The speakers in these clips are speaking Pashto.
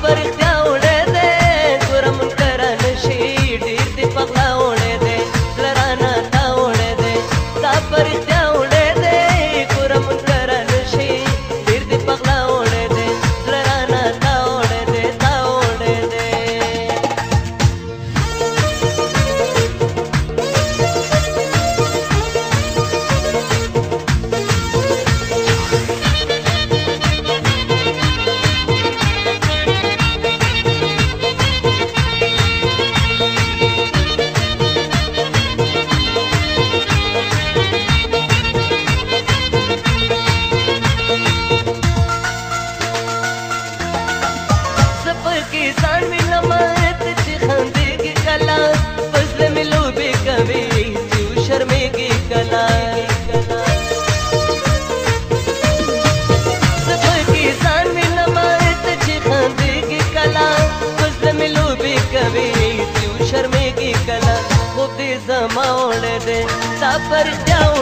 पर زما وړه ده تا پر چاو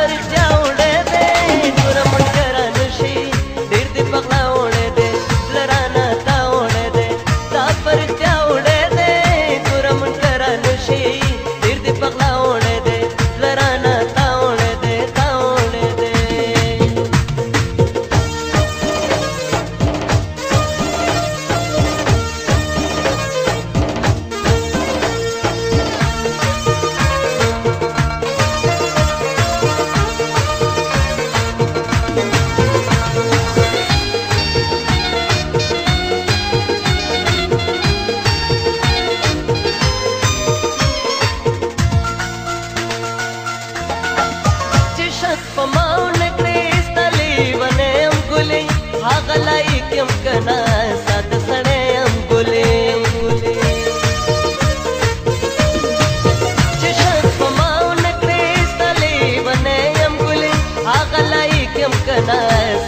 but it does. یم کنا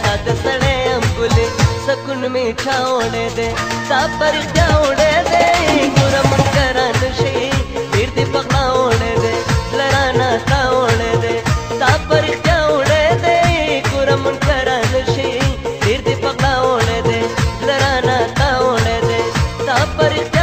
ساده سړی یم ګلې سکون می ټاوړې دې تا پر ټاوړې دې ګورم کران شي تیر دې پخلا وړې دې لرانا تاوړې دې تا پر ټاوړې دې ګورم کران شي تیر دې پخلا وړې دې لرانا تاوړې دې تا پر ټاوړې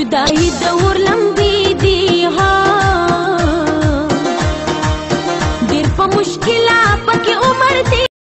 جدایی دور لم